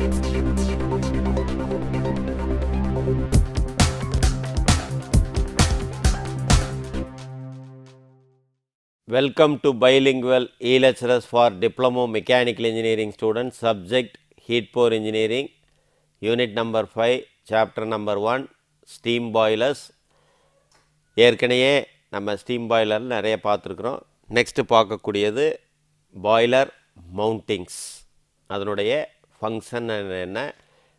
Welcome to bilingual e-lectures for Diploma Mechanical Engineering students subject Heat Power Engineering Unit number 5 Chapter number 1 Steam Boilers ஏற்கனவே நம்ம steam boiler நிறைய பார்த்துருக்குறோம் next பார்க்கக்கூடியது boiler mountings அதனுடைய function என்ன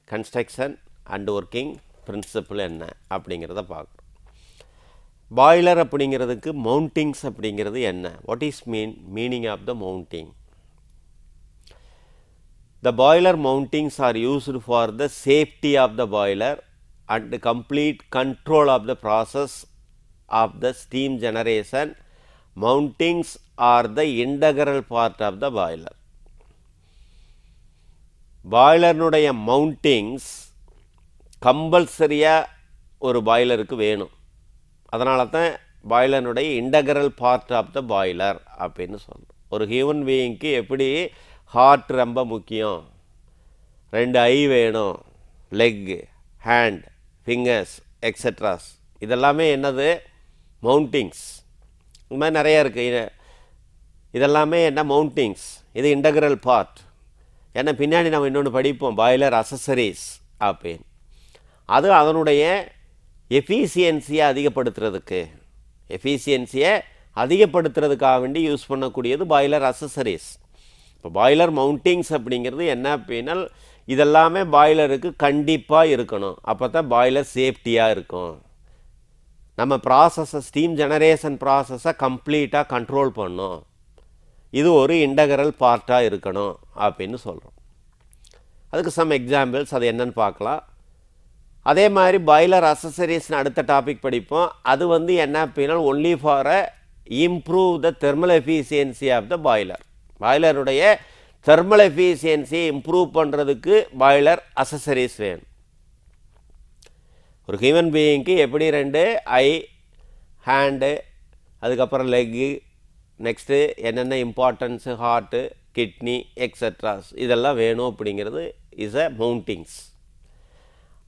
construction and working principle என்ன அப்படிங்கிறத பார்க்குறோம் பாய்லர் அப்படிங்கிறதுக்கு மவுண்டிங்ஸ் அப்படிங்கிறது என்ன what is mean meaning of the mounting the boiler mountings are used for the safety of the boiler and complete control of the process of the steam generation mountings are the integral part of the boiler பாய்லர்னுடைய mountings கம்பல்சரியாக ஒரு பாய்லருக்கு வேணும். அதனால தான் பாய்லருடைய integral part of the boiler அப்படின்னு சொல்கிறோம் ஒரு human பீயிங்க்கு எப்படி ஹார்ட் ரொம்ப முக்கியம்? ரெண்டு ஐ வேணும். லெக் ஹேண்ட் ஃபிங்கர்ஸ் எக்ஸட்ராஸ் இதெல்லாமே என்னது? மவுண்டிங்ஸ். இந்த மாதிரி நிறையா இருக்குது இதெல்லாமே என்ன? மவுண்டிங்ஸ். இது இன்டகரல் பார்ட் ஏன்னா பின்னாடி நம்ம இன்னொன்று படிப்போம் பாய்லர் அசசரிஸ் அப்படின்னு. அது அதனுடைய எஃபிசியன்சியை அதிகப்படுத்துறதுக்கு. எஃபிசியன்சியை அதிகப்படுத்துறதுக்காக வேண்டி யூஸ் பண்ணக்கூடியது பாய்லர் அசசரிஸ் இப்போ பாய்லர் மவுண்டிங்ஸ் அப்படிங்கிறது என்ன அப்படின்னா இதெல்லாமே பாய்லருக்கு கண்டிப்பாக இருக்கணும். அப்போ தான் பாய்லர் சேஃப்டியாக இருக்கும். நம்ம ப்ராசஸை ஸ்டீம் ஜெனரேஷன் ப்ராசஸை கம்ப்ளீட்டாக கண்ட்ரோல் பண்ணோம். இது ஒரு இன்டகரல் பார்ட்டாக இருக்கணும் அப்படின்னு சொல்கிறோம் அதுக்கு சம் எக்ஸாம்பிள்ஸ் அது என்னன்னு பார்க்கலாம். அதே மாதிரி பாய்லர் அசசரிஸ்னு அடுத்த டாபிக் படிப்போம். அது வந்து என்ன அப்படின்னா only for uh improve the thermal efficiency of the boiler பாய்லருடைய thermal எஃபிஷியன்சியை இம்ப்ரூவ் பண்ணுறதுக்கு பாய்லர் அசசரிஸ் வேணும். ஒரு ஹியூமன் பீயிங்க்கு எப்படி ரெண்டு? ஐ ஹேண்டு அதுக்கப்புறம் லெக்கு நெக்ஸ்ட்டு என்னென்ன இம்பார்ட்டன்ஸு ஹார்ட்டு கிட்னி எக்ஸட்ராஸ் இதெல்லாம் வேணும் அப்படிங்கிறது இஸ் அ மவுண்டிங்ஸ்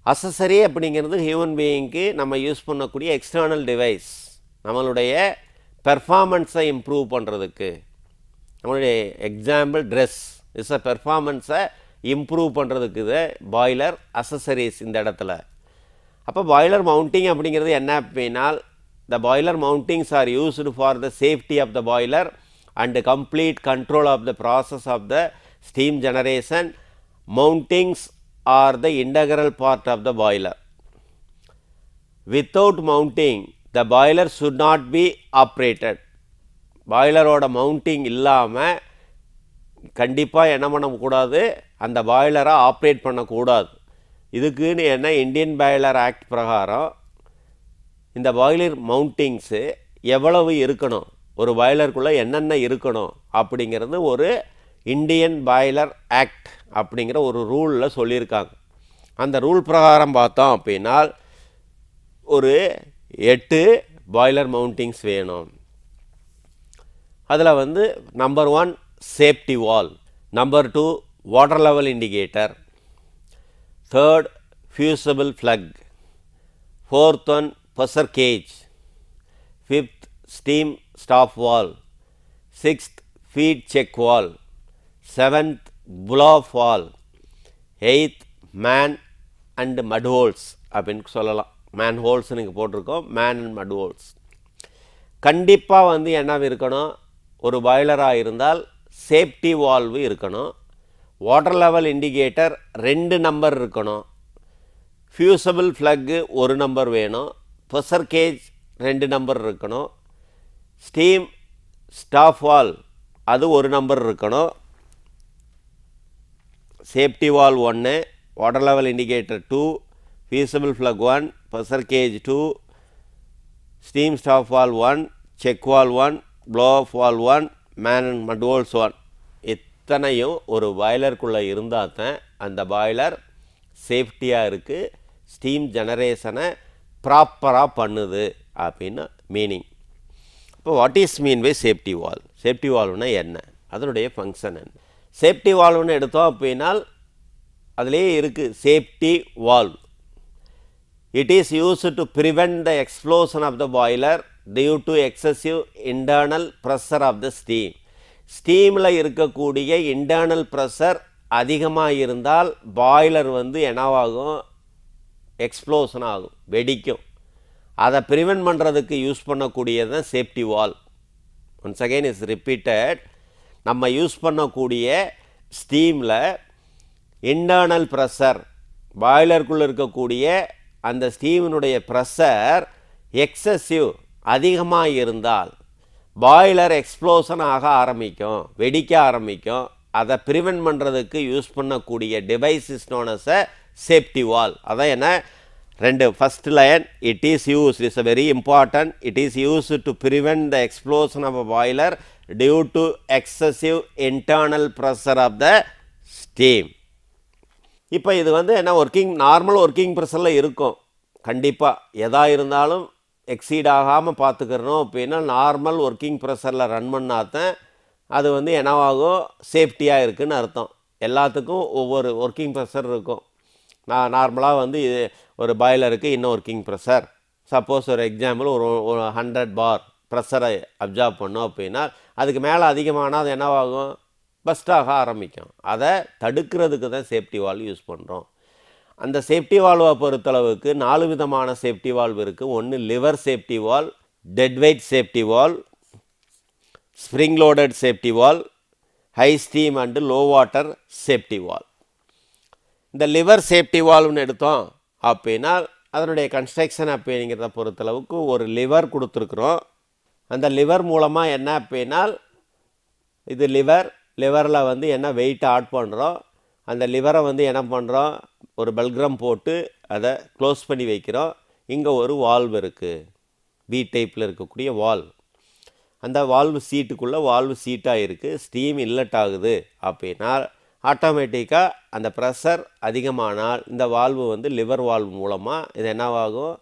அசசரி அப்படிங்கிறது ஹியூமன் பீயிங்க்கு நம்ம யூஸ் பண்ணக்கூடிய எக்ஸ்டர்னல் டிவைஸ் நம்மளுடைய பெர்ஃபார்மன்ஸை இம்ப்ரூவ் பண்ணுறதுக்கு நம்மளுடைய எக்ஸாம்பிள் ட்ரெஸ் இஸ் அ பெர்ஃபார்மன்ஸை இம்ப்ரூவ் பண்ணுறதுக்கு இது பாய்லர் அசசரிஸ் இந்த இடத்துல. அப்போ பாய்லர் மவுண்டிங் அப்படிங்கிறது என்ன அப்படின்னால் the boiler mountings are used for the safety of the boiler and complete control of the process of the steam generation mountings are the integral part of the boiler. Without mounting, the boiler should not be operated. பாய்லரோட mounting இல்லாமல் கண்டிப்பாக என்ன பண்ணக்கூடாது அந்த பாய்லரை operate பண்ணக்கூடாது இதுக்குன்னு என்ன Indian boiler act பிரகாரம் இந்த பாய்லர் மவுண்டிங்ஸு எவ்வளவு இருக்கணும்? ஒரு பாய்லருக்குள்ளே என்னென்ன இருக்கணும்? அப்படிங்கிறது ஒரு இந்தியன் பாய்லர் ஆக்ட் அப்படிங்கிற ஒரு ரூலில் சொல்லியிருக்காங்க. அந்த ரூல் பிரகாரம் பார்த்தோம் அப்படின்னா ஒரு எட்டு பாய்லர் மவுண்டிங்ஸ் வேணும். அதில் வந்து number one safety valve number two water level indicator third fusible plug fourth one pressure gauge fifth steam stop valve sixth feed check valve seventh blow off valve eighth man and mud holes அப்படின்னு சொல்லலாம். Man holes நீங்கள் போட்டிருக்கோம். Man and மட் holes கண்டிப்பாக வந்து என்ன இருக்கணும்? ஒரு பாய்லராக இருந்தால் சேஃப்டி வால்வு இருக்கணும். வாட்டர் லெவல் இண்டிகேட்டர் ரெண்டு நம்பர் இருக்கணும். ஃபியூசபிள் ஃப்ளக்கு ஒரு நம்பர் வேணும். ப்ரெஷர் கேஜ் ரெண்டு நம்பர் இருக்கணும். ஸ்டீம் ஸ்டாஃப் வால் அது ஒரு நம்பர் இருக்கணும். சேஃப்டி வால் ஒன்று water level indicator two fusible plug one pressure gauge two steam stop valve one check valve one blow off valve one man and mud holes one இத்தனையும் ஒரு பாய்லருக்குள்ளே இருந்தால் தான் அந்த boiler சேஃப்டியாக இருக்குது ஸ்டீம் ஜெனரேஷனை ப்ராப்பராக பண்ணுது அப்படின்னு மீனிங் இப்போ what is mean by safety valve safety வால்வ்னா என்ன? அதனுடைய ஃபங்க்ஷன் என்ன? சேஃப்டி வால்வ்னு எடுத்தோம் அப்படின்னால் அதுலேயே இருக்குது safety valve it is use to prevent the explosion of the boiler due to excessive internal pressure of the steam ஸ்டீமில் இருக்கக்கூடிய இன்டர்னல் ப்ரெஷர் அதிகமாக இருந்தால் பாய்லர் வந்து என்னவாகும்? எக்ஸ்ப்ளோஷன் ஆகும் வெடிக்கும். அதை ப்ரிவென்ட் பண்ணுறதுக்கு யூஸ் பண்ணக்கூடியது தான் safety valve once again is repeated நம்ம யூஸ் பண்ணக்கூடிய ஸ்டீமில் இன்டர்னல் ப்ரெஷர் பாய்லருக்குள்ளே இருக்கக்கூடிய அந்த ஸ்டீமினுடைய ப்ரெஷர் எக்ஸசிவ் அதிகமாக இருந்தால் பாய்லர் எக்ஸ்ப்ளோஷன் ஆக ஆரம்பிக்கும் வெடிக்க ஆரம்பிக்கும். அதை ப்ரிவென்ட் பண்ணுறதுக்கு யூஸ் பண்ணக்கூடிய டிவைஸ் இஸ் சேஃப்டி வால் அதான் என்ன? ரெண்டு first line it is use is a very important it is use to prevent the explosion of a boiler due to excessive internal pressure of the steam இப்போ இது வந்து என்ன working normal working ப்ரெஷரில் இருக்கும். கண்டிப்பாக எதா இருந்தாலும் எக்ஸீட் ஆகாமல் பார்த்துக்கிறணும் அப்படின்னா நார்மல் ஒர்க்கிங் ப்ரெஷரில் ரன் பண்ணாதான் அது வந்து என்னவாகும்? சேஃப்டியாக இருக்குன்னு அர்த்தம். எல்லாத்துக்கும் ஒவ்வொரு ஒர்க்கிங் ப்ரெஷர் இருக்கும். நான் நார்மலாக வந்து இது ஒரு பாய்லருக்கு இன்னும் கிங் ப்ரெஷர் சப்போஸ் ஒரு எக்ஸாம்பிள் ஒரு ஒரு ஹண்ட்ரட் பார் ப்ரெஷரை அப்சார்ப் பண்ணோம் அப்படின்னா அதுக்கு மேலே அதிகமானால் அது என்னவாகும்? பஸ்டாக ஆரம்பிக்கும். அதை தடுக்கிறதுக்கு தான் சேஃப்டி வால்வ் யூஸ் பண்ணுறோம் அந்த சேஃப்டி வால்வை பொறுத்தளவுக்கு நாலு விதமான சேஃப்டி வால்வ் இருக்குது ஒன்று lever safety valve dead weight safety valve spring loaded safety valve high steam and low water safety valve இந்த லிவர் சேஃப்டி வால்வ்னு எடுத்தோம். அப்படின்னா அதனுடைய கன்ஸ்ட்ரக்ஷன் அப்படிங்கிறத பொறுத்தளவுக்கு ஒரு லிவர் கொடுத்துருக்குறோம். அந்த லிவர் மூலமாக என்ன அப்படின்னா இது லிவர் லிவரில் வந்து என்ன வெயிட்டை ஆட் பண்ணுறோம் அந்த லிவரை வந்து என்ன பண்ணுறோம் ஒரு பல்கிரம் போட்டு அதை க்ளோஸ் பண்ணி வைக்கிறோம். இங்கே ஒரு வால்வ் இருக்குது பி டைப்பில் இருக்கக்கூடிய வால்வ் அந்த வால்வு சீட்டுக்குள்ளே வால்வு சீட்டாக இருக்குது ஸ்டீம் இல்லட் ஆகுது. அப்படின்னா ஆட்டோமேட்டிக்காக அந்த ப்ரெஷர் அதிகமானால் இந்த வால்வு வந்து லிவர் வால்வ் மூலமாக இது என்னவாகும்?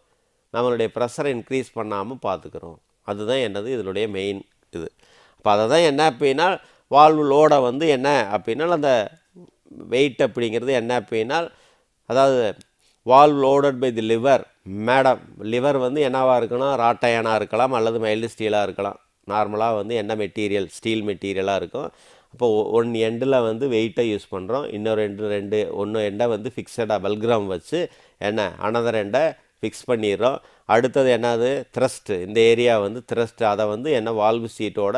நம்மளுடைய ப்ரெஷரை இன்க்ரீஸ் பண்ணாமல் பார்த்துக்கிறோம். அதுதான் என்னது? இதனுடைய மெயின் இது. அப்போ அதை தான் என்ன அப்படின்னா வால்வு லோடை வந்து என்ன அப்படின்னா அந்த வெயிட் அப்படிங்கிறது என்ன அப்படின்னா அதாவது valve loaded by the lever madam lever வந்து என்னவாக இருக்கணும் ராட்டயனாக இருக்கலாம் அல்லது மைல்டு ஸ்டீலாக இருக்கலாம். நார்மலாக வந்து என்ன மெட்டீரியல் ஸ்டீல் மெட்டீரியலாக இருக்கும். அப்போ ஒன் எண்டில் வந்து வெயிட்டை யூஸ் பண்ணுறோம் இன்னொரு ரெண்டு ரெண்டு ஒன்று எண்டை வந்து ஃபிக்ஸடாக பல்கிராம் வச்சு என்ன அனதர் எண்டை ஃபிக்ஸ் பண்ணிடுறோம். அடுத்தது என்னது? த்ரஸ்ட்டு இந்த ஏரியா வந்து த்ரஸ்ட் அதை வந்து என்ன வால்வு சீட்டோட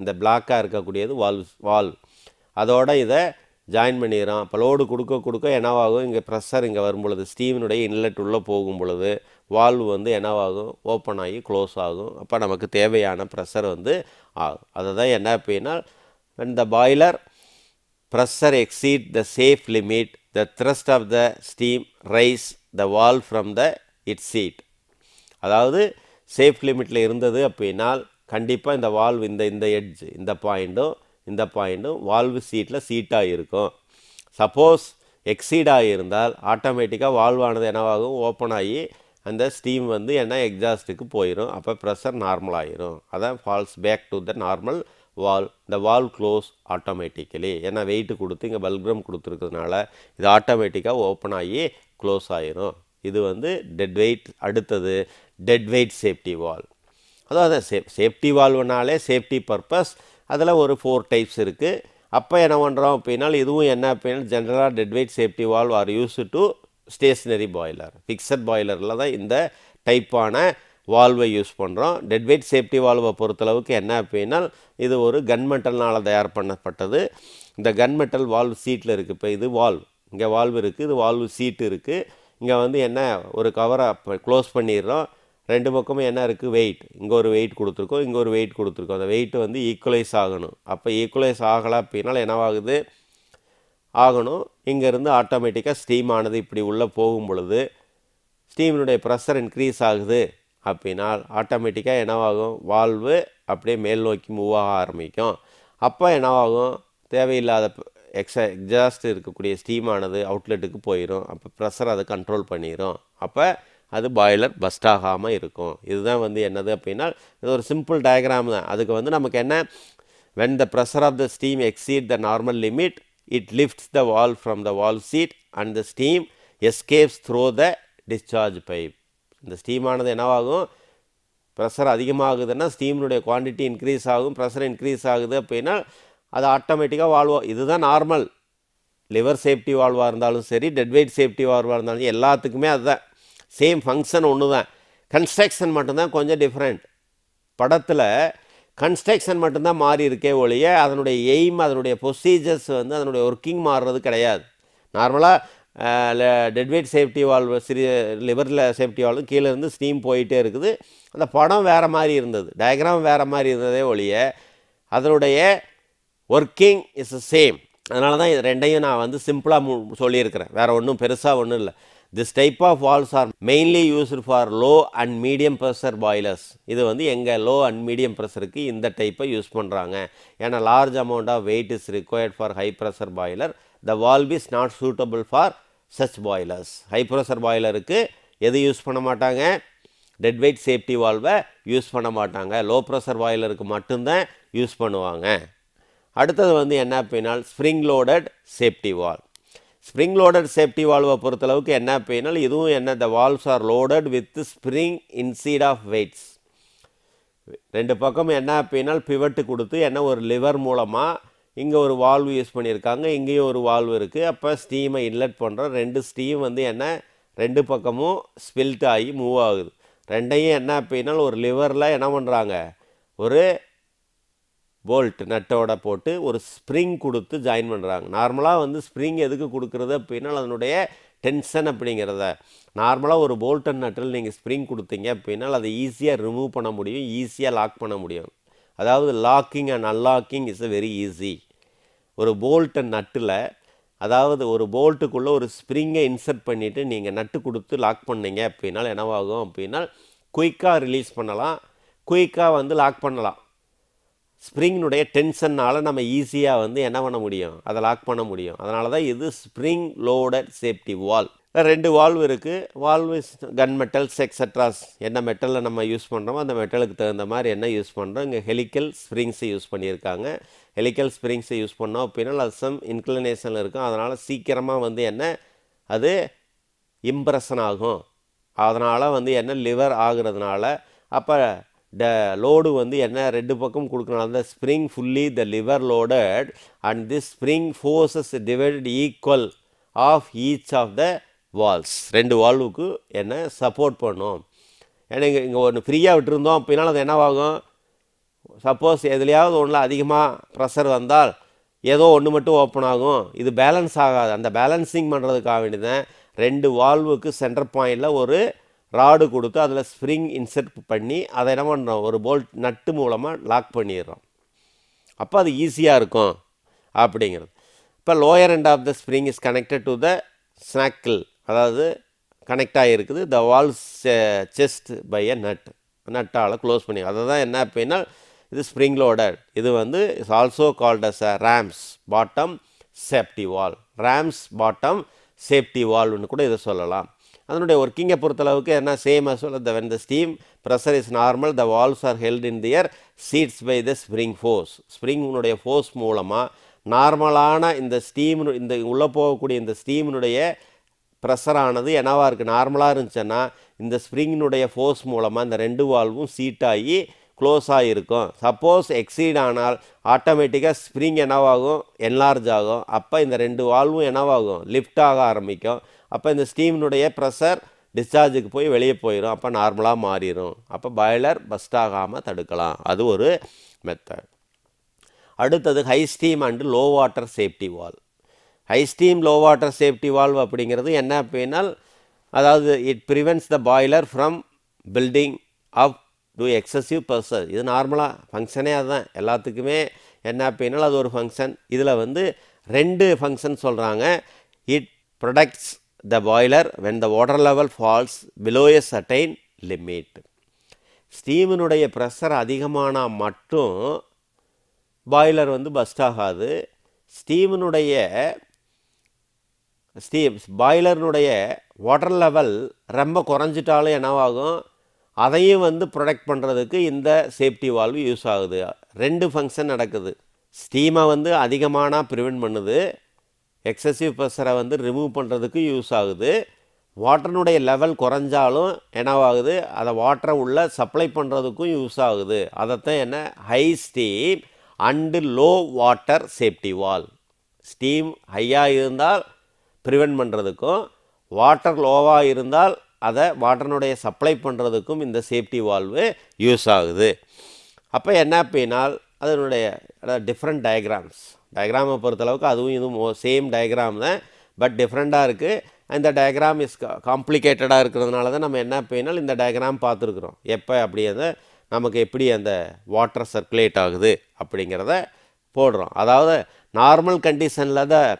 இந்த பிளாக்காக இருக்கக்கூடியது வால்வ் வால்வ் அதோட இதை ஜாயின் பண்ணிடுறோம். அப்போ லோடு கொடுக்க கொடுக்க என்னவாகும்? இங்கே ப்ரெஷர் இங்கே வரும் பொழுது ஸ்டீமினுடைய இன்லெட் உள்ளே போகும் பொழுது வால்வ் வந்து என்னவாகும்? ஓப்பன் ஆகி க்ளோஸ் ஆகும். அப்போ நமக்கு தேவையான ப்ரெஷர் வந்து ஆகும் அதை தான் என்ன அப்படின்னா when the boiler pressure exceed the safe limit the thrust of the steam rise the valve from the it seat அதாவது சேஃப் லிமிட்டில் இருந்தது அப்படின்னால் கண்டிப்பாக இந்த வால்வ் இந்த இந்த எட்ஜ் இந்த பாயிண்ட்டும் இந்த பாயிண்ட்டும் வால்வு சீட்டில் சீட்டாக இருக்கும். சப்போஸ் எக்ஸீடாக இருந்தால் ஆட்டோமேட்டிக்காக வால்வானது என்னவாகும்? ஓப்பன் ஆகி அந்த ஸ்டீம் வந்து என்ன எக்ஸாஸ்ட்டுக்கு போயிடும் அப்போ ப்ரெஷர் நார்மல் ஆகிரும் அதான் falls back to the normal valve இந்த வால் க்ளோஸ் ஆட்டோமேட்டிக்கலி ஏன்னா வெயிட்டு கொடுத்து இங்கே பல்க்ரம் கொடுத்துருக்கிறதுனால இது ஆட்டோமேட்டிக்காக ஓப்பன் ஆகி க்ளோஸ் ஆயிரும். இது வந்து டெட் வெயிட் அடுத்தது டெட் வெயிட் சேஃப்டி வால் அதாவது சேஃப் சேஃப்டி வால்வுனாலே சேஃப்டி பர்பஸ் அதில் ஒரு ஃபோர் டைப்ஸ் இருக்குது அப்போ என்ன பண்ணுறோம் அப்படின்னா இதுவும் என்ன அப்படின்னா ஜென்ரலாக dead weight safety valve are use to stationary boiler fixed பாய்லரில் தான் இந்த டைப்பான வால்வை யூஸ் பண்ணுறோம் டெட் வெயிட் சேஃப்டி வால்வை பொறுத்தளவுக்கு என்ன அப்படின்னா இது ஒரு கன்மெட்டல்னால் தயார் பண்ணப்பட்டது. இந்த கன்மெட்டல் வால்வ் சீட்டில் இருக்குது இப்போ இது வால்வ் இங்கே வால்வ் இருக்குது இது வால்வ் சீட்டு இருக்குது இங்கே வந்து என்ன ஒரு கவரை க்ளோஸ் பண்ணிடுறோம். ரெண்டு பக்கமும் என்ன இருக்குது வெயிட் இங்கே ஒரு வெயிட் கொடுத்துருக்கோம். இங்கே ஒரு வெயிட் கொடுத்துருக்கோம். அந்த வெயிட் வந்து ஈக்குவலைஸ் ஆகணும். அப்போ ஈக்குவலைஸ் ஆகலை அப்படின்னால என்னவாகுது? ஆகணும். இங்கேருந்து ஆட்டோமேட்டிக்காக ஸ்டீம் ஆனது இப்படி உள்ளே போகும் பொழுது ஸ்டீமினுடைய ப்ரெஷர் இன்க்ரீஸ் ஆகுது. அப்படின்னா ஆட்டோமேட்டிக்காக என்னவாகும்? வால்வு அப்படியே மேல் நோக்கி மூவ் ஆக ஆரம்பிக்கும். அப்போ என்னவாகும்? தேவையில்லாத எக்ஸ எக்ஸாஸ்ட் இருக்கக்கூடிய ஸ்டீமானது அவுட்லெட்டுக்கு போயிடும் அப்போ ப்ரெஷர் அதை கண்ட்ரோல் பண்ணிடும் அப்போ அது பாய்லர் பஸ்ட் ஆகாமல் இருக்கும். இதுதான் வந்து என்னது அப்படின்னா இது ஒரு சிம்பிள் டயக்ராம் தான். அதுக்கு வந்து நமக்கு என்ன? When the pressure of the steam exceed the normal limit it lifts the valve from the valve seat and the steam escapes through the discharge pipe இந்த ஸ்டீமானது என்னவாகும்? ப்ரெஷர் அதிகமாகுதுன்னா ஸ்டீமினுடைய குவான்டிட்டி இன்க்ரீஸ் ஆகும். ப்ரெஷர் இன்க்ரீஸ் ஆகுது அப்படின்னா அது ஆட்டோமேட்டிக்காக வாழ்வோ. இதுதான் நார்மல் லிவர் சேஃப்டி வாழ்வாக இருந்தாலும் சரி டெட் வெயிட் சேஃப்டி வால்வாக இருந்தாலும் எல்லாத்துக்குமே அதுதான். சேம் ஃபங்க்ஷன் ஒன்று தான் கன்ஸ்ட்ரக்ஷன் மட்டும்தான் கொஞ்சம் டிஃப்ரெண்ட் படத்தில் கன்ஸ்ட்ரக்ஷன் மட்டும்தான் மாறி இருக்கே ஒழிய அதனுடைய எய்ம் அதனுடைய ப்ரொசீஜர்ஸ் வந்து அதனுடைய ஒர்க்கிங் மாறுறது கிடையாது. நார்மலாக டெட்வெயிட் சேஃப்டி வால்வ் சிறிய லிவரில் சேஃப்டி வால்வ் கீழே இருந்து ஸ்டீம் போயிட்டே இருக்குது. அந்த படம் வேறு மாதிரி இருந்தது. டயக்ராம் வேறு மாதிரி இருந்ததே ஒழிய அதனுடைய ஒர்க்கிங் இஸ் சேம் அதனால தான் இது ரெண்டையும் நான் வந்து சிம்பிளாக சொல்லியிருக்கிறேன். வேறு ஒன்றும் பெருசாக ஒன்றும் இல்லை. This type of valves are mainly used for low and medium pressure boilers இது வந்து எங்கள் லோ அண்ட் மீடியம் ப்ரெஷருக்கு இந்த டைப்பை யூஸ் பண்ணுறாங்க ஏன்னா large amount of weight is required for high pressure boiler the valve is not suitable for such boilers. High pressure பாய்லருக்கு எது use பண்ண மாட்டாங்க? Dead weight safety வால்வை யூஸ் பண்ண மாட்டாங்க. லோ ப்ரெஷர் பாய்லருக்கு மட்டும்தான் யூஸ் பண்ணுவாங்க. அடுத்தது வந்து என்ன அப்படின்னால் spring loaded safety valve. Spring loaded safety வால்வை பொறுத்தளவுக்கு என்ன அப்படின்னால் இதுவும் என்ன the valves are loaded with spring instead of weights ரெண்டு பக்கம் என்ன அப்படின்னால் பிவட்டு கொடுத்து என்ன ஒரு லிவர் மூலமாக இங்கே ஒரு வால்வு யூஸ் பண்ணியிருக்காங்க இங்கேயும் ஒரு வால்வு இருக்குது அப்போ ஸ்டீமை இன்லெட் பண்ணுறோம் ரெண்டு ஸ்டீம் வந்து என்ன ரெண்டு பக்கமும் ஸ்பில்ட் ஆகி மூவ் ஆகுது. ரெண்டையும் என்ன அப்படின்னாலும் ஒரு லிவரில் என்ன பண்ணுறாங்க ஒரு போல்ட் நட்டோட போட்டு ஒரு ஸ்ப்ரிங் கொடுத்து ஜாயின் பண்ணுறாங்க நார்மலாக வந்து ஸ்ப்ரிங் எதுக்கு கொடுக்குறது அப்படின்னா அதனுடைய டென்ஷன் அப்படிங்கிறத. நார்மலாக ஒரு போல்ட் அண்ட் நட்டில் நீங்கள் ஸ்ப்ரிங் கொடுத்தீங்க அப்படின்னா அதை ஈஸியாக ரிமூவ் பண்ண முடியும் ஈஸியாக லாக் பண்ண முடியும். அதாவது locking and unlocking is a very easy ஒரு போல்ட் அண்ட் நட்டில் அதாவது ஒரு போல்ட்டுக்குள்ளே ஒரு ஸ்ப்ரிங்கை இன்சர்ட் பண்ணிவிட்டு நீங்கள் நட்டு கொடுத்து லாக் பண்ணீங்க அப்படின்னா என்னவாகும் அப்படின்னா குயிக்காக ரிலீஸ் பண்ணலாம். குயிக்காக வந்து லாக் பண்ணலாம். ஸ்ப்ரிங்கினுடைய டென்ஷன்னால் நம்ம ஈஸியாக வந்து என்ன பண்ண முடியும்? அதை லாக் பண்ண முடியும். அதனால தான் இது ஸ்ப்ரிங் லோடட் சேஃப்டி வால் ரெண்டு வால்வ் இருக்குது வால்வு கன் மெட்டல்ஸ் எக்ஸட்ராஸ் என்ன மெட்டலில் நம்ம யூஸ் பண்ணுறோமோ அந்த மெட்டலுக்கு தகுந்த மாதிரி என்ன யூஸ் பண்ணுறோம் இங்கே ஹெலிக்கல் ஸ்ப்ரிங்ஸை யூஸ் பண்ணியிருக்காங்க. ஹெலிக்கல் ஸ்ப்ரிங்ஸை யூஸ் பண்ணோம் அப்படின்னா அது சம் இன்க்ளினேஷனில் இருக்கும். அதனால் சீக்கிரமாக வந்து என்ன? அது இம்ப்ரெஷன் ஆகும். அதனால் வந்து என்ன? லிவர் ஆகுறதுனால. அப்போ ட லோடு வந்து என்ன? ரெண்டு பக்கம் கொடுக்கணும் அந்த spring fully the lever loaded and this spring forces divided equal of each of the valves. ரெண்டு வால்வுக்கு என்னை சப்போர்ட் பண்ணும். ஏன்னா இங்கே இங்கே ஒன்று ஃப்ரீயாக விட்டுருந்தோம் அப்படின்னா அது என்னவாகும்? சப்போஸ் எதுலையாவது ஒன்றில் அதிகமாக ப்ரெஷர் வந்தால் ஏதோ ஒன்று மட்டும் ஓப்பன் ஆகும். இது பேலன்ஸ் ஆகாது. அந்த பேலன்சிங் பண்ணுறதுக்காக வேண்டியதான் ரெண்டு வால்வுக்கு சென்டர் பாயிண்டில் ஒரு ராடு கொடுத்து அதில் ஸ்ப்ரிங் இன்செர்ட் பண்ணி அதை என்ன பண்ணுறோம் ஒரு போல்ட் நட்டு மூலமாக லாக் பண்ணிடுறோம். அப்போ அது ஈஸியாக இருக்கும். அப்படிங்கிறது. இப்போ lower end of the spring is connected to the shackle அதாவது கனெக்ட் ஆகிருக்குது the valves chest by a nut நட்டால் close பண்ணி அதை தான் என்ன அப்படின்னா இது ஸ்ப்ரிங் லோடட் இது வந்து is also called as a Ramsbottom safety valve Ramsbottom safety வால்வ்னு கூட இதை சொல்லலாம். அதனுடைய ஒர்க்கிங்கை பொறுத்தளவுக்கு என்ன? Same as well the when the steam pressure is normal the valves are held in their seats by the spring force ஸ்ப்ரிங்னுடைய force மூலமாக நார்மலான இந்த ஸ்டீம் இந்த உள்ளே போகக்கூடிய இந்த ஸ்டீமினுடைய ப்ரெஷரானது என்னவாக இருக்குது நார்மலாக இருந்துச்சுன்னா இந்த ஸ்ப்ரிங்கினுடைய ஃபோர்ஸ் மூலமாக இந்த ரெண்டு வால்வும் சீட்டாகி க்ளோஸ் ஆகிருக்கும் சப்போஸ் எக்ஸீட் ஆனால் ஆட்டோமேட்டிக்காக ஸ்ப்ரிங் என்னவாகும்? என்லார்ஜ் ஆகும். அப்போ இந்த ரெண்டு வால்வும் என்னவாகும்? லிஃப்ட் ஆக ஆரம்பிக்கும். அப்போ இந்த ஸ்டீமினுடைய ப்ரெஷர் டிஸ்சார்ஜுக்கு போய் வெளியே போயிடும் அப்போ நார்மலாக மாறிடும் அப்போ பாய்லர் பஸ்ட் ஆகாமல் தடுக்கலாம். அது ஒரு மெத்தட் அடுத்தது high steam and low water safety valve high steam low water safety valve அப்படிங்கிறது என்ன அப்படின்னால் அதாவது it prevents the boiler from building up to excessive pressure இது நார்மலாக ஃபங்க்ஷனே அதுதான். எல்லாத்துக்குமே என்ன அப்படின்னால் அது ஒரு ஃபங்க்ஷன் இதில் வந்து ரெண்டு ஃபங்க்ஷன் சொல்கிறாங்க it protects the boiler when the water level falls below a certain limit ஸ்டீமினுடைய pressure அதிகமானால் மட்டும் பாய்லர் வந்து பஸ்ட் ஆகாது. ஸ்டீமினுடைய ஸ்டீம் பாய்லர்னுடைய வாட்டர் லெவல் ரொம்ப குறைஞ்சிட்டாலும் என்னவாகும்? அதையும் வந்து ப்ரொடெக்ட் பண்ணுறதுக்கு இந்த சேஃப்டி வால்வு யூஸ் ஆகுது. ரெண்டு ஃபங்க்ஷன் நடக்குது. ஸ்டீமை வந்து அதிகமான ப்ரிவெண்ட் பண்ணுது. எக்ஸசிவ் ப்ரெஷரை வந்து ரிமூவ் பண்ணுறதுக்கு யூஸ் ஆகுது. வாட்டர்னுடைய லெவல் குறைஞ்சாலும் என்னவாகுது? அதை வாட்டரை உள்ளே சப்ளை பண்ணுறதுக்கும் யூஸ் ஆகுது. அதைத்தான் என்ன? High steam and low water safety valve steam ஹையாக இருந்தால் ப்ரிவெண்ட் பண்ணுறதுக்கும் வாட்டர் லோவாக இருந்தால் அதை வாட்டர்னுடைய சப்ளை பண்ணுறதுக்கும் இந்த சேஃப்டி வால்வு யூஸ் ஆகுது. அப்போ என்ன அப்படின்னால் அதனுடைய டிஃப்ரெண்ட் டயக்ராம்ஸ் டயக்ராமை பொறுத்தளவுக்கு அதுவும் இதுவும் சேம் டயக்ராம் தான் பட் டிஃப்ரெண்ட்டாக இருக்குது இந்த டயக்ராம் இஸ் காம்ப்ளிகேட்டடாக இருக்கிறதுனால தான் நம்ம என்ன அப்படின்னால் இந்த டயக்ராம் பார்த்துருக்குறோம். எப்போ அப்படி அந்த நமக்கு எப்படி அந்த வாட்டர் சர்க்குலேட் ஆகுது அப்படிங்கிறத போடுறோம். அதாவது நார்மல் கண்டிஷனில் தான்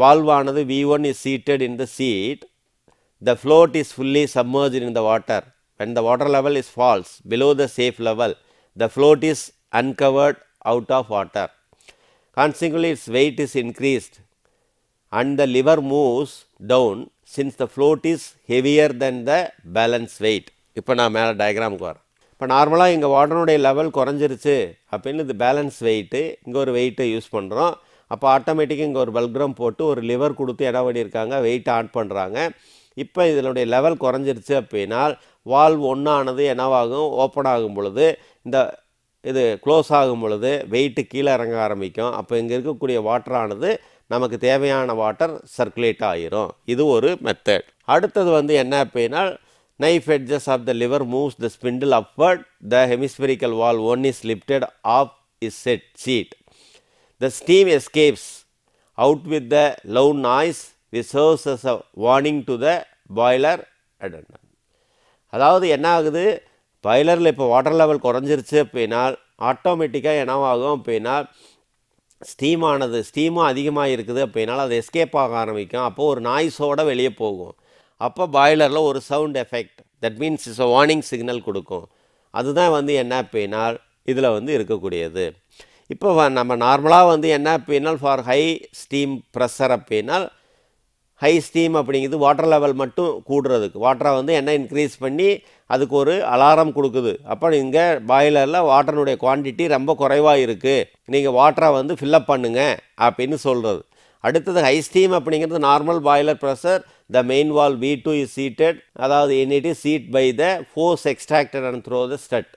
வால்வானது V one is seated in the seat the float is fully submerged in the water. When the water level is falls below the safe level, the float is uncovered out of water. Consequently, its weight is increased and the lever moves down since the float is heavier than the balance weight. இப்போ நான் மேலே டயக்ராமுக்கு வரேன் இப்போ நார்மலாக இங்கே வாட்டருடைய level குறைஞ்சிருச்சு அப்படின்னு இது பேலன்ஸ் வெயிட்டு இங்கே ஒரு வெயிட்டை யூஸ் பண்ணுறோம் அப்போ ஆட்டோமேட்டிக்காக இங்கே ஒரு பல்க்ரம் போட்டு ஒரு லிவர் கொடுத்து இடம் பண்ணியிருக்காங்க? வெயிட் ஆன் பண்ணுறாங்க இப்போ இதனுடைய லெவல் குறைஞ்சிருச்சு அப்படின்னால் வால்வ் ஒன்றானது என்னவாகும்? ஓப்பன் ஆகும் பொழுது இந்த இது க்ளோஸ் ஆகும் பொழுது வெயிட்டு கீழே இறங்க ஆரம்பிக்கும். அப்போ இங்கே இருக்கக்கூடிய வாட்டரானது நமக்கு தேவையான வாட்டர் சர்க்குலேட் ஆகிரும் இது ஒரு மெத்தட் அடுத்தது வந்து என்ன அப்படின்னா knife edges of the lever moves the spindle upward the hemispherical valve one is lifted off is set seat the steam escapes out with the loud noise which serves as a warning to the boiler attendant. அதாவது என்ன ஆகுது பாய்லரில் இப்போ water level குறைஞ்சிருச்சு அப்படின்னா ஆட்டோமேட்டிக்காக என்னவாகும் அப்படின்னா steam ஆனது ஸ்டீமும் அதிகமாக இருக்குது அப்படின்னால அது எஸ்கேப் ஆக ஆரம்பிக்கும். அப்போது ஒரு நாய்ஸோட வெளியே போகும். அப்போ பாய்லரில் ஒரு sound effect that means is a warning signal கொடுக்கும். அதுதான் வந்து என்ன அப்படின்னா இதில் வந்து இருக்கக்கூடியது. இப்போ நம்ம நார்மலாக வந்து என்ன அப்படின்னால் ஃபார் ஹை ஸ்டீம் ப்ரெஷர் அப்படின்னால் ஹை ஸ்டீம் அப்படிங்கிறது வாட்டர் லெவல் மட்டும் கூடுறதுக்கு. வாட்டரை வந்து என்ன இன்க்ரீஸ் பண்ணி அதுக்கு ஒரு அலாரம் கொடுக்குது. அப்போ இங்கே பாய்லரில் வாட்டருடைய குவான்டிட்டி ரொம்ப குறைவாக இருக்குது நீங்கள் வாட்டரை வந்து ஃபில்லப் பண்ணுங்க அப்படின்னு சொல்கிறது அடுத்தது ஹை ஸ்டீம் அப்படிங்கிறது normal boiler pressure the main valve V two is seated அதாவது in it is seat by the force extracted and through the stud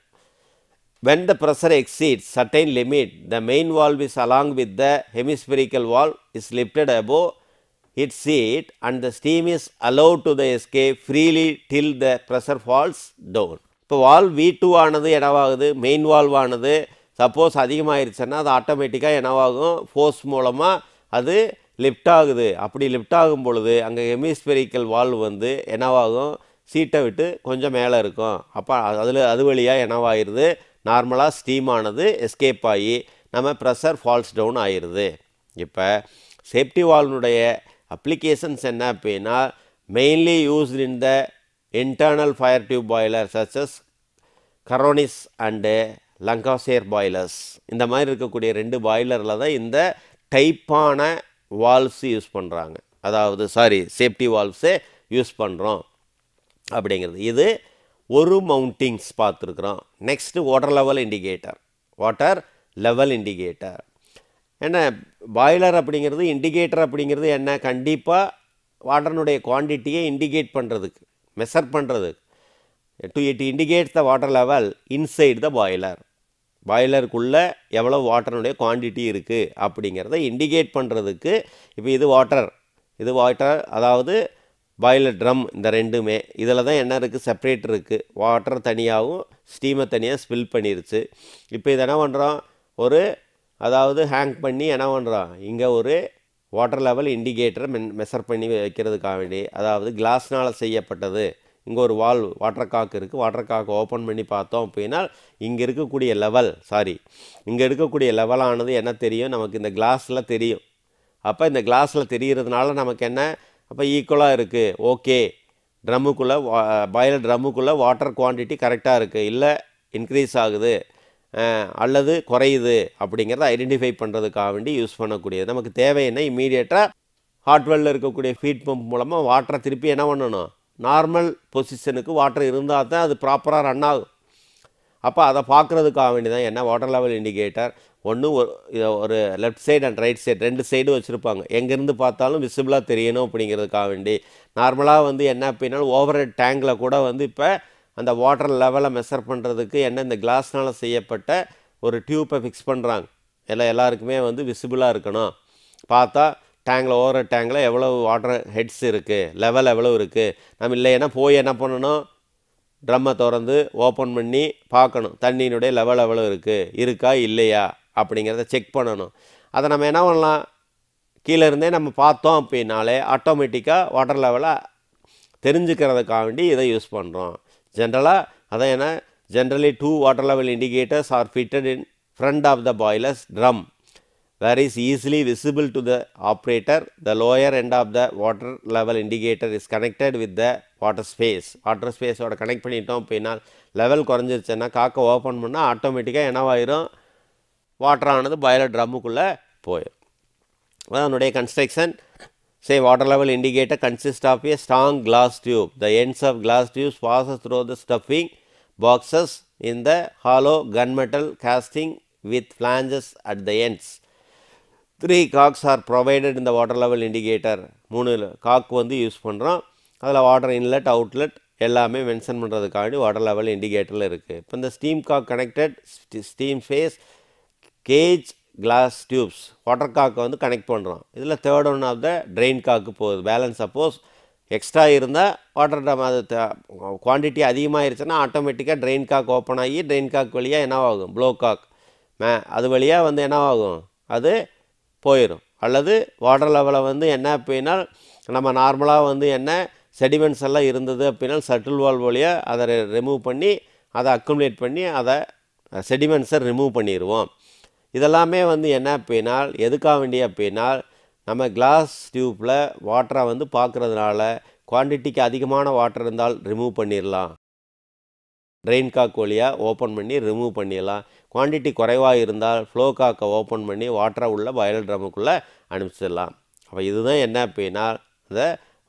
When the pressure exceeds certain limit, the main valve is along with the hemispherical valve is lifted above its seat and the steam is allowed to the escape freely till the pressure falls down. இப்போ வால் V two ஆனது என்னவாகுது main valve ஆனது suppose அதிகமாயிருச்சுன்னா அது ஆட்டோமேட்டிக்காக என்னவாகும் force மூலமாக அது லிஃப்ட் ஆகுது அப்படி லிஃப்ட் ஆகும் பொழுது அங்கே ஹெமிஸ்பெரிக்கல் வால்வ் வந்து என்னவாகும் சீட்டை விட்டு கொஞ்சம் மேலே இருக்கும் அப்போ அதில் அது வழியாக என்னவாயிருது நார்மலாக ஸ்டீம் ஆனது எஸ்கேப் ஆகி நம்ம ப்ரெஷர் ஃபால்ஸ் டவுன் ஆயிடுது இப்போ சேஃப்டி வால்னுடைய அப்ளிகேஷன்ஸ் என்ன அப்படின்னா mainly used in the internal fire tube boiler such as Cornish and Lancashire boilers இந்த மாதிரி இருக்கக்கூடிய ரெண்டு பாய்லரில் தான் இந்த டைப்பான வால்வ்ஸ் யூஸ் பண்ணுறாங்க அதாவது சாரி சேஃப்டி வால்வ்ஸே யூஸ் பண்ணுறோம் அப்படிங்கிறது. இது ஒரு மவுண்டிங்ஸ் பார்த்துருக்குறோம். Next water level indicator water level indicator என்ன பாய்லர் அப்படிங்கிறது இண்டிகேட்டர் அப்படிங்கிறது என்ன? கண்டிப்பாக வாட்டர்னுடைய குவான்டிட்டியை இண்டிகேட் பண்ணுறதுக்கு மெஷர் பண்ணுறதுக்கு to it indicate the water level inside the boiler பாய்லருக்குள்ளே எவ்வளோ வாட்டருடைய குவான்டிட்டி இருக்குது அப்படிங்கிறத இண்டிகேட் பண்ணுறதுக்கு இப்போ இது வாட்டர் இது வாட்டர் அதாவது பாய்லர் ட்ரம் இந்த ரெண்டுமே. இதில் தான் என்ன இருக்குது செப்பரேட் இருக்குது. வாட்டர் தனியாகவும் ஸ்டீமை தனியாக ஸ்பில் பண்ணிருச்சு. இப்போ இதை என்ன பண்ணுறோம்? ஒரு அதாவது ஹேங் பண்ணி என்ன பண்ணுறோம்? இங்கே ஒரு வாட்டர் லெவல் இண்டிகேட்டரை மென் மெஷர் பண்ணி வைக்கிறதுக்காக வேண்டி அதாவது கிளாஸ்னால் செய்யப்பட்டது. இங்கே ஒரு வால் வாட்டர் காக் இருக்குது. வாட்டர் காக் ஓப்பன் பண்ணி பார்த்தோம் அப்படின்னா இங்கே இருக்கக்கூடிய லெவல் சாரி இங்கே இருக்கக்கூடிய லெவலானது என்ன தெரியும்? நமக்கு இந்த கிளாஸில் தெரியும். அப்போ இந்த கிளாஸில் தெரிகிறதுனால நமக்கு என்ன? அப்போ ஈக்குவலாக இருக்குது ஓகே ட்ரம்முக்குள்ளே பாய்லர் ட்ரம்முக்குள்ளே வாட்டர் குவான்டிட்டி கரெக்டாக இருக்குது இல்லை இன்க்ரீஸ் ஆகுது. அல்லது குறையுது அப்படிங்கிறத ஐடென்டிஃபை பண்ணுறதுக்காக வேண்டி யூஸ் பண்ணக்கூடியது. நமக்கு தேவைன்னா இம்மீடியட்டாக ஹாட் இருக்கக்கூடிய ஃபீட் பம்ப் மூலமாக வாட்டரை திருப்பி என்ன பண்ணணும்? நார்மல் பொசிஷனுக்கு வாட்டர் இருந்தால் தான் அது ப்ராப்பராக ரன் ஆகும். அப்போ அதை பார்க்குறதுக்காக வேண்டி தான் என்ன? வாட்டர் லெவல் இண்டிகேட்டர் ஒன்று ஒரு left side and right side ரெண்டு சைடும் வச்சுருப்பாங்க. எங்கேருந்து பார்த்தாலும் விசிபிளாக தெரியணும் அப்படிங்கிறதுக்காக வேண்டி. நார்மலாக வந்து என்ன அப்படின்னாலும் ஓவர் ஹெட் டேங்கில் கூட வந்து இப்போ அந்த வாட்டர் லெவலை மெஷர் பண்ணுறதுக்கு என்ன இந்த கிளாஸ்னால் செய்யப்பட்ட ஒரு டியூப்பை ஃபிக்ஸ் பண்ணுறாங்க எல்லாம் எல்லாருக்குமே வந்து விசிபிளாக இருக்கணும். பார்த்தா டேங்கில் ஓவர் டேங்கில் எவ்வளோ வாட்டர் ஹெட்ஸ் இருக்குது லெவல் எவ்வளோ இருக்குது நம்ம இல்லைன்னா போய் என்ன பண்ணணும்? ட்ரம்மை திறந்து ஓப்பன் பண்ணி பார்க்கணும். தண்ணியினுடைய லெவல் எவ்வளோ இருக்குது இருக்கா? இல்லையா? அப்படிங்கிறத செக் பண்ணணும். அதை நம்ம என்ன பண்ணலாம்? கீழே இருந்தே நம்ம பார்த்தோம் அப்படின்னாலே ஆட்டோமேட்டிக்காக வாட்டர் லெவலை தெரிஞ்சுக்கிறதுக்காக வேண்டி இதை யூஸ் பண்ணுறோம் ஜென்ரலாக அதான் என்ன? Generally two water level indicators are fitted in front of the boiler's drum where is easily visible to the operator. The lower end of the water level indicator is connected with the water space. Water ஸ்பேஸோட connect பண்ணிட்டோம் அப்படின்னா level குறைஞ்சிருச்சுன்னா காக்க open பண்ணால் ஆட்டோமேட்டிக்காக என்னவாயிரும்? வாட்டரானது boiler ட்ரம்முக்குள்ளே போயிடும் அதனுடைய construction say water level indicator consists of a strong glass tube the ends of glass tubes passes through the stuffing boxes in the hollow gunmetal casting with flanges at the ends. Three cocks are provided இந்த water level indicator மூணு cock வந்து use பண்ணுறோம் அதில் water inlet outlet எல்லாமே mention பண்ணுறதுக்காண்டி water level இண்டிகேட்டரில் இருக்குது இப்போ இந்த steam cock connected steam space gauge glass tubes water காக்கை வந்து கனெக்ட் பண்ணுறோம் இதில் third one of the drain cock போகுது. பேலன்ஸ் சப்போஸ் எக்ஸ்ட்ரா இருந்தால் வாட்டர் டம் அது குவான்டிட்டி அதிகமாகிருச்சுன்னா ஆட்டோமேட்டிக்காக ட்ரெயின் காக் ஓப்பன் ஆகி ட்ரெயின் காக் வழியாக என்னவாகும் ப்ளோ காக் மே அது வழியாக வந்து என்னவாகும் அது போயிடும் அல்லது வாட்டர் லெவலை வந்து என்ன அப்படின்னா நம்ம நார்மலாக வந்து என்ன செடிமெண்ட்ஸ் எல்லாம் இருந்தது அப்படின்னா சட்டில் வால் வழியாக அதை ரிமூவ் பண்ணி அதை அக்குமுலேட் பண்ணி அதை செடிமெண்ட்ஸை ரிமூவ் பண்ணிடுவோம் இதெல்லாமே வந்து என்ன அப்படின்னால் எதுக்காக வேண்டிய அப்படின்னால் நம்ம கிளாஸ் டியூப்பில் வாட்டரை வந்து பார்க்குறதுனால குவான்டிட்டிக்கு அதிகமான வாட்டர் இருந்தால் ரிமூவ் பண்ணிடலாம் ட்ரெயின் காக் வழியாக ஓப்பன் பண்ணி ரிமூவ் பண்ணிடலாம் குவான்டிட்டி குறைவாக இருந்தால் ஃப்ளோ காக்கை ஓப்பன் பண்ணி வாட்டரை உள்ள பாய்லர் ட்ரம்முக்குள்ளே அனுப்பிச்சிடலாம் அப்போ இதுதான் என்ன அப்படின்னா இந்த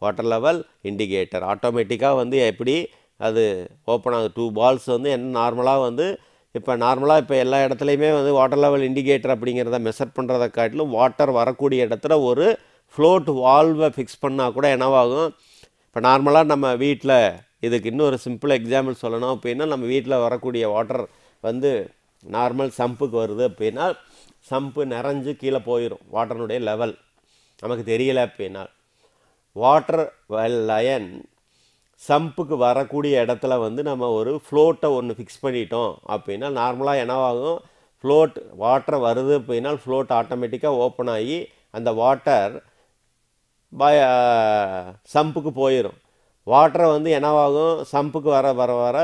வாட்டர் லெவல் இண்டிகேட்டர் ஆட்டோமேட்டிக்காக வந்து எப்படி அது ஓப்பன் ஆகுது? டூ பால்ஸ் வந்து என்ன நார்மலாக வந்து இப்போ நார்மலாக இப்போ எல்லா இடத்துலையுமே வந்து வாட்டர் லெவல் இண்டிகேட்டர் அப்படிங்கிறத மெஷர் பண்ணுறதை காட்டிலும் வாட்டர் வரக்கூடிய இடத்துல ஒரு ஃப்ளோட் வால்வை ஃபிக்ஸ் பண்ணால் கூட என்னவாகும்? இப்போ நார்மலாக நம்ம வீட்டில் இதுக்கு இன்னொரு சிம்பிள் எக்ஸாம்பிள் சொல்லணும் அப்படின்னா நம்ம வீட்டில் வரக்கூடிய வாட்டர் வந்து நார்மல் சம்புக்கு வருது அப்படின்னா சம்பு நிறைஞ்சு கீழே போயிடும் வாட்டருடைய லெவல் நமக்கு தெரியலை அப்படின்னா வாட்டர் லயன் சம்புக்கு வரக்கூடிய இடத்துல வந்து நம்ம ஒரு ஃப்ளோட்டை ஒன்று ஃபிக்ஸ் பண்ணிட்டோம் அப்படின்னா நார்மலாக என்னவாகும்? ஃப்ளோட் வாட்டர் வருது அப்படின்னா ஃப்ளோட் ஆட்டோமேட்டிக்காக ஓப்பன் ஆகி அந்த வாட்டர் பய uh, சம்புக்கு போயிடும் வாட்டரை வந்து என்னவாகும்? சம்புக்கு வர வர வர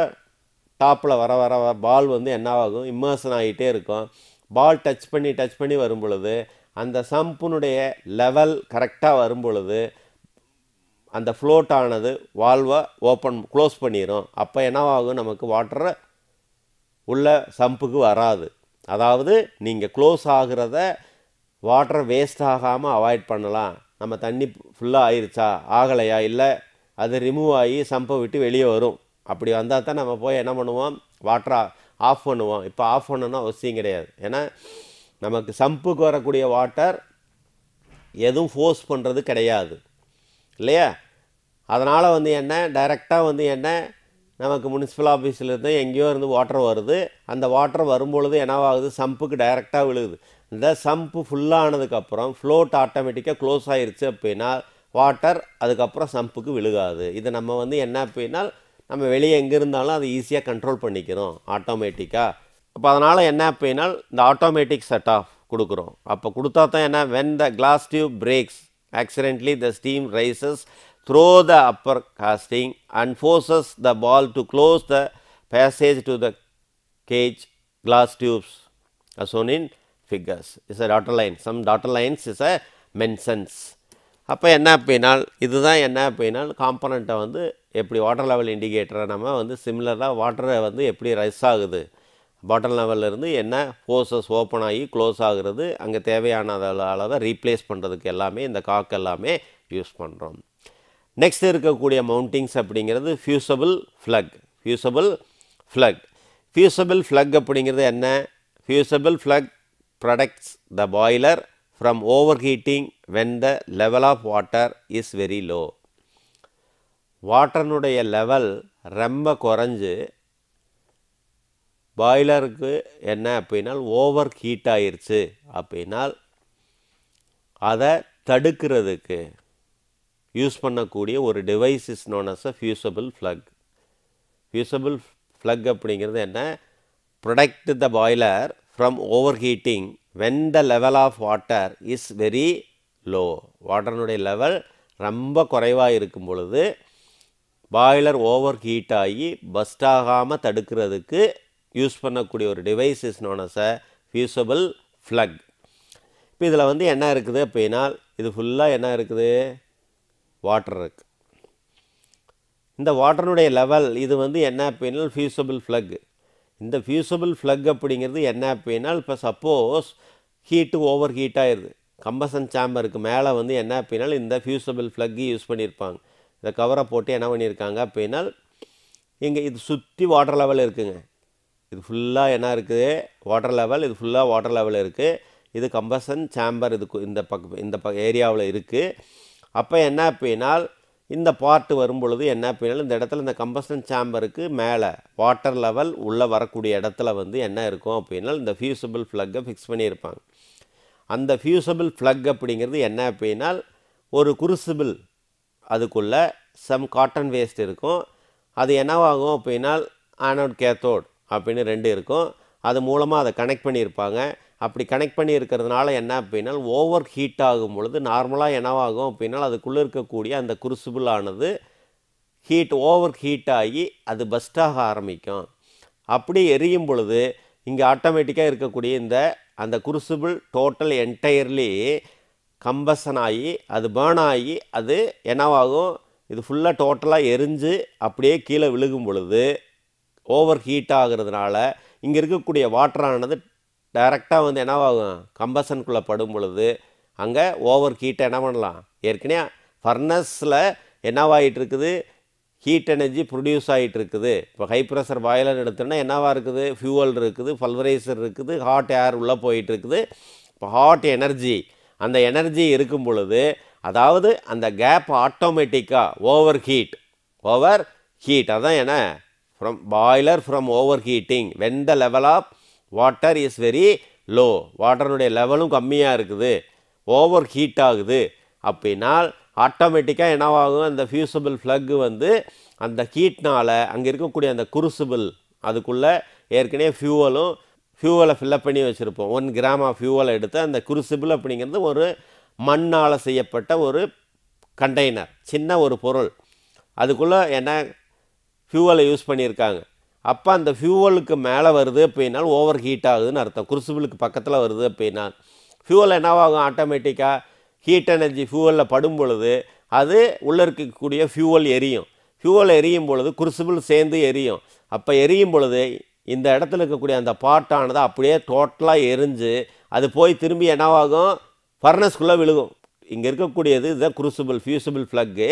டாப்பில் வர வர பால் வந்து என்னவாகும்? இம்மர்சன் ஆகிட்டே இருக்கும். பால் டச் பண்ணி டச் பண்ணி வரும் பொழுது அந்த சம்புனுடைய லெவல் கரெக்டாக வரும் பொழுது அந்த ஃப்ளோட் ஆனது வால்வை ஓப்பன் க்ளோஸ் பண்ணிடும் அப்போ என்னவாகும்? நமக்கு வாட்டரை உள்ள சம்புக்கு வராது. அதாவது நீங்கள் க்ளோஸ் ஆகிறத வாட்டரை வேஸ்ட் ஆகாமல் அவாய்ட் பண்ணலாம். நம்ம தண்ணி ஃபுல்லாக ஆயிடுச்சா ஆகலையா? இல்லை அது ரிமூவ் ஆகி சம்பை விட்டு வெளியே வரும். அப்படி வந்தால் தான் நம்ம போய் என்ன பண்ணுவோம்? வாட்டரை ஆஃப் பண்ணுவோம். இப்போ ஆஃப் பண்ணணும் அவசியம் கிடையாது. ஏன்னா நமக்கு சம்புக்கு வரக்கூடிய வாட்டர் எதுவும் ஃபோர்ஸ் பண்ணுறது கிடையாது. இல்லையா? அதனால் வந்து என்ன? டைரெக்டாக வந்து என்ன? நமக்கு முனிசிபல் ஆஃபீஸ்லேருந்து எங்கேயோ இருந்து வாட்டர் வருது. அந்த வாட்டர் வரும்பொழுது என்னவாகுது? சம்புக்கு டைரெக்டாக விழுகுது. இந்த சம்பு ஃபுல்லானதுக்கப்புறம் ஃப்ளோட் ஆட்டோமேட்டிக்காக க்ளோஸ் ஆகிருச்சு அப்படின்னா வாட்டர் அதுக்கப்புறம் சம்புக்கு விழுகாது. இது நம்ம வந்து என்ன அப்படின்னா நம்ம வெளியே எங்கே இருந்தாலும் அதை ஈஸியாக கண்ட்ரோல் பண்ணிக்கிறோம் ஆட்டோமேட்டிக்காக அப்போ அதனால் என்ன அப்படின்னா இந்த ஆட்டோமேட்டிக் செட் ஆஃப் கொடுக்குறோம். அப்போ கொடுத்தா தான் என்ன? When the glass tube breaks accidentally the steam rises through the upper casting and forces the ball to close the passage to the cage glass tubes as shown in figures is a dotted line some dotted lines is a mentions அப்போ என்ன அப்படின்னால் இதுதான் என்ன அப்படின்னால் காம்பனண்ட்டை வந்து எப்படி water level இண்டிகேட்டரை நம்ம வந்து சிமிலராக வாட்டரை வந்து எப்படி ரைஸ் ஆகுது பாட்டம் லெவல்லேருந்து என்ன ஃபோர்ஸஸ் ஓப்பன் ஆகி க்ளோஸ் ஆகுறது அங்கே தேவையான அளவை ரீப்ளேஸ் பண்ணுறதுக்கு எல்லாமே இந்த காக் எல்லாமே யூஸ் பண்ணுறோம் நெக்ஸ்ட் இருக்கக்கூடிய மவுண்டிங்ஸ் அப்படிங்கிறது fusible plug fusible plug fusible plug அப்படிங்கிறது என்ன? Fusible plug protects the boiler from over heating when the level of water is very low வாட்டர்னுடைய level ரொம்ப குறைஞ்சு பாய்லருக்கு என்ன அப்படின்னால் ஓவர் ஹீட் ஆயிடுச்சு அப்படின்னால் அதை தடுக்கிறதுக்கு யூஸ் பண்ணக்கூடிய ஒரு device is known as a fusible plug fusible plug அப்படிங்கிறது என்ன? Protect the boiler from over heating when the level of water is very low வாட்டர்னுடைய level ரொம்ப குறைவாக இருக்கும் பொழுது பாய்லர் ஓவர் ஹீட் ஆகி பஸ்ட் ஆகாமல் தடுக்கிறதுக்கு யூஸ் பண்ணக்கூடிய ஒரு device is known as a fusible plug இப்போ இதில் வந்து என்ன இருக்குது அப்படின்னா இது ஃபுல்லாக என்ன இருக்குது? வாட்டர் இருக்குது இந்த வாட்டருடைய லெவல் இது வந்து என்ன அப்படின்னா ஃபியூசபிள் ஃப்ளக் இந்த ஃபியூசபிள் ஃப்ளக் அப்படிங்கிறது என்ன அப்படின்னா இப்போ சப்போஸ் ஹீட்டு ஓவர் ஹீட் ஆயிடுது கம்பசன் சாம்பருக்கு மேலே வந்து என்ன அப்படின்னா இந்த ஃபியூசபிள் ஃப்ளக் யூஸ் பண்ணியிருப்பாங்க இந்த கவரை போட்டு என்ன பண்ணியிருக்காங்க அப்படின்னா இங்கே இது சுற்றி வாட்டர் லெவல் இருக்குங்க. இது ஃபுல்லாக என்ன இருக்குது? வாட்டர் லெவல் இது ஃபுல்லாக வாட்டர் லெவல் இருக்குது இது கம்பசன் சாம்பர் இதுக்கு இந்த பக்க இந்த ப ஏரியாவில் இருக்குது அப்போ என்ன அப்படின்னால் இந்த பார்ட்டு வரும் பொழுது என்ன அப்படினாலும் இந்த இடத்துல இந்த கம்பசன் சாம்பருக்கு மேலே வாட்டர் லெவல் உள்ளே வரக்கூடிய இடத்துல வந்து என்ன இருக்கும் அப்படின்னா இந்த ஃபியூசபிள் ஃப்ளக்கை ஃபிக்ஸ் பண்ணியிருப்பாங்க. அந்த ஃபியூசபிள் ஃப்ளக் அப்படிங்கிறது என்ன அப்படின்னால் ஒரு குருசிபிள் அதுக்குள்ளே சம் காட்டன் வேஸ்ட் இருக்கும். அது என்னவாகும் அப்படின்னா ஆனோட் கேத்தோட் அப்படின்னு ரெண்டு இருக்கும். அது மூலமாக அதை கனெக்ட் பண்ணியிருப்பாங்க. அப்படி கனெக்ட் பண்ணி இருக்கிறதுனால என்ன அப்படின்னா ஓவர் ஹீட் ஆகும் பொழுது நார்மலாக என்னவாகும் அப்படின்னா அதுக்குள்ளே இருக்கக்கூடிய அந்த குருசிபிள் ஆனது ஹீட் ஓவர் ஹீட் ஆகி அது பஸ்டாக ஆரம்பிக்கும். அப்படி எரியும் பொழுது இங்கே ஆட்டோமேட்டிக்காக இருக்கக்கூடிய இந்த அந்த குருசிபிள் டோட்டல் என்டையர்லி கம்பசன் ஆகி அது பேர்ன் ஆகி அது என்னவாகும்? இது ஃபுல்லாக டோட்டலாக எரிஞ்சு அப்படியே கீழே விழுகும் பொழுது ஓவர் ஹீட் ஆகுறதுனால இங்கே இருக்கக்கூடிய வாட்டரானது டைரெக்டாக வந்து என்னவாகும்? கம்பசனுக்குள்ளே படும் பொழுது அங்கே ஓவர் ஹீட்டை என்ன பண்ணலாம்? ஏற்கனவே ஃபர்னஸில் என்னவாகிட்டு இருக்குது? ஹீட் எனர்ஜி ப்ரொடியூஸ் ஆகிட்டு இருக்குது. இப்போ ஹை ப்ரெஷர் பாய்லர் எடுத்தோன்னா என்னவாக இருக்குது? ஃபியூவல் இருக்குது பல்வரைசர் இருக்குது ஹாட் ஏர் உள்ளே போயிட்டு இருக்குது. இப்போ ஹாட் எனர்ஜி அந்த எனர்ஜி இருக்கும் பொழுது அதாவது அந்த கேப் ஆட்டோமேட்டிக்காக ஓவர் ஹீட் ஓவர் ஹீட் அதான் என்ன? From boiler from over heating when the level of water is very low வாட்டருடைய லெவலும் கம்மியாக இருக்குது ஓவர் ஹீட் ஆகுது. அப்படின்னால் ஆட்டோமேட்டிக்காக என்னவாகும்? அந்த ஃபியூசபிள் ஃப்ளக்கு வந்து அந்த ஹீட்னால் அங்கே இருக்கக்கூடிய அந்த குருசிபிள் அதுக்குள்ளே ஏற்கனவே ஃபியூவலும் ஃபியூவலை ஃபில்லப் பண்ணி வச்சுருப்போம். ஒன் கிராம் ஆஃப் ஃபியூவலை எடுத்து அந்த குருசிபிள் அப்படிங்கிறது ஒரு மண்ணால் செய்யப்பட்ட ஒரு கண்டெய்னர் சின்ன ஒரு பொருள். அதுக்குள்ளே என்ன ஃபியூவலை யூஸ் பண்ணியிருக்காங்க. அப்போ அந்த ஃபியூவலுக்கு மேலே வருது அப்படின்னா ஓவர் ஹீட் ஆகுதுன்னு அர்த்தம். குருசுபிளுக்கு பக்கத்தில் வருது அப்படின்னா ஃபியூவல் என்னவாகும்? ஆட்டோமேட்டிக்காக ஹீட் எனர்ஜி ஃபியூவலில் படும் பொழுது அது உள்ளே இருக்கக்கூடிய ஃபியூவல் எரியும். ஃபியூவல் எரியும் பொழுது குருசுபிள் சேர்ந்து எரியும். அப்போ எரியும் பொழுது இந்த இடத்துல இருக்கக்கூடிய அந்த பாட்டானது அப்படியே டோட்டலாக எரிஞ்சு அது போய் திரும்பி என்னவாகும்? ஃபர்னஸ்குள்ளே விழுகும். இங்கே இருக்கக்கூடியது இதுதான் குருசுபிள் ஃபியூசிபிள் ஃப்ளக்கு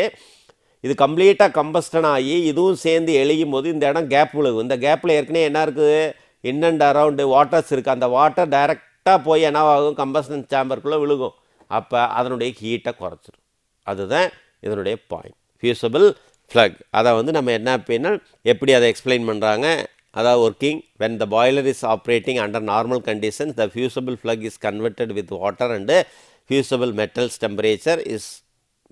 இது கம்ப்ளீட்டாக கம்பஸ்டன் ஆகி இதுவும் சேர்ந்து எழுகும் போது இந்த இடம் கேப் விழுகும். இந்த கேப்பில் ஏற்கனவே என்ன இருக்குது? இன் அண்ட் அரவுண்டு வாட்டர்ஸ் இருக்குது அந்த வாட்டர் டைரெக்டாக போய் என்னவாகும் கம்பஸ்டன் சேம்பருக்குள்ளே விழுகும். அப்போ அதனுடைய ஹீட்டை குறைச்சிடும் அதுதான் இதனுடைய பாயிண்ட் ஃபியூசபிள் ஃப்ளக் அதை வந்து நம்ம என்ன அப்படின்னா எப்படி அதை எக்ஸ்பிளைன் பண்ணுறாங்க அதாவது working when the boiler is operating under normal conditions the fusible plug is converted with water and fusible metals temperature is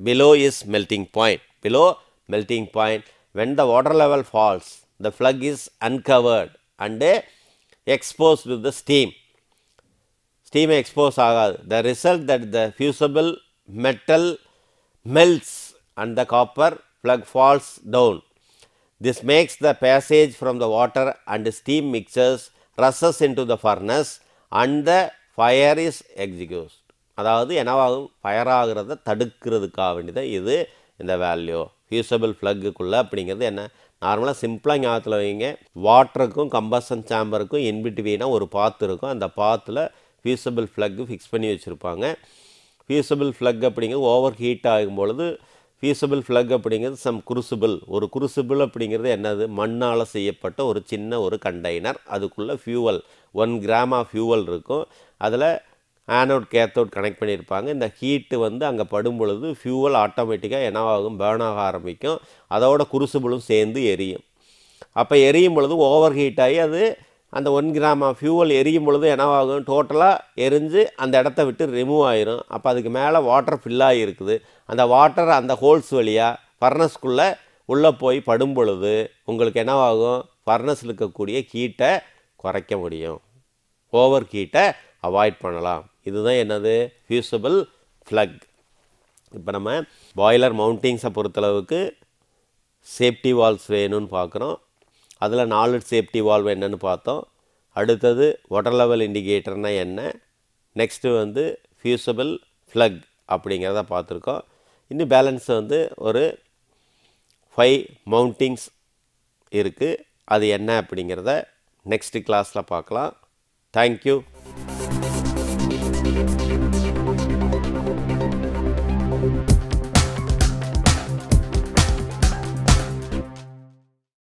below is melting point below melting point when the water level falls the plug is uncovered and uh, exposed to the steam steam expose ஆகாது the result that the fusible metal melts and the copper plug falls down this makes the passage from the water and steam mixtures rushes into the furnace and the fire is extinguished அதாவது என்னவாகும் fire ஆகிறத தடுக்கிறதுக்காக வேண்டியதான் இது இந்த value fusible ஃப்ளக்குக்குள்ளே அப்படிங்கிறது என்ன? நார்மலாக சிம்பிளாக ஞாபகத்தில் வைங்க. வாட்டருக்கும் கம்பசன் சாம்பருக்கும் இன்பிட்வீனாக ஒரு பாத்து இருக்கும். அந்த பாத்தில் ஃபியூசபிள் ஃப்ளக்கு ஃபிக்ஸ் பண்ணி வச்சுருப்பாங்க. ஃபியூசபிள் ஃப்ளக் அப்படிங்கிறது ஓவர் ஹீட் ஆகும் பொழுது ஃபியூசபிள் ஃப்ளக் அப்படிங்கிறது சம் குருசுபிள் ஒரு குருசுபிள் அப்படிங்கிறது என்னது? மண்ணால் செய்யப்பட்ட ஒரு சின்ன ஒரு கண்டெய்னர் அதுக்குள்ளே fuel one gram of fuel இருக்கும். அதில் ஆனோட் கேத்தோட் கனெக்ட் பண்ணியிருப்பாங்க. இந்த ஹீட்டு வந்து அங்கே படும் பொழுது ஃபியூவல் ஆட்டோமேட்டிக்காக என்னவாகும்? பேர்ன் ஆக ஆரம்பிக்கும். அதோட குருசுபிளும் சேர்ந்து எரியும். அப்போ எரியும் பொழுது ஓவர் ஹீட் ஆகி அது அந்த ஒன் கிராம் ஆஃப் ஃபியூவல் எரியும் பொழுது என்னவாகும்? டோட்டலாக எரிஞ்சு அந்த இடத்த விட்டு ரிமூவ் ஆயிரும். அப்போ அதுக்கு மேலே வாட்டர் ஃபில் ஆகிருக்குது அந்த வாட்டர் அந்த ஹோல்ஸ் வழியாக ஃபர்னஸ்க்குள்ளே உள்ளே போய் படும் பொழுது உங்களுக்கு என்னவாகும்? ஃபர்னஸில் இருக்கக்கூடிய ஹீட்டை குறைக்க முடியும். ஓவர் ஹீட்டை அவாய்ட் பண்ணலாம். இதுதான் என்னது? ஃபியூசபிள் ஃப்ளக் இப்போ நம்ம பாய்லர் மவுண்டிங்ஸை பொறுத்தளவுக்கு சேஃப்டி வால்வ்ஸ் வேணும்னு பார்க்குறோம் அதில் நாலு சேஃப்டி வால்வ் என்னன்னு பார்த்தோம். அடுத்தது வாட்டர் லெவல் இண்டிகேட்டர்னால் என்ன? நெக்ஸ்ட்டு வந்து ஃபியூசபிள் ஃப்ளக் அப்படிங்கிறத பார்த்துருக்கோம். இன்னும் பேலன்ஸ் வந்து ஒரு ஃபைவ் மவுண்டிங்ஸ் இருக்குது அது என்ன அப்படிங்கிறத நெக்ஸ்ட் கிளாஸில் பார்க்கலாம். Thank you Thank you.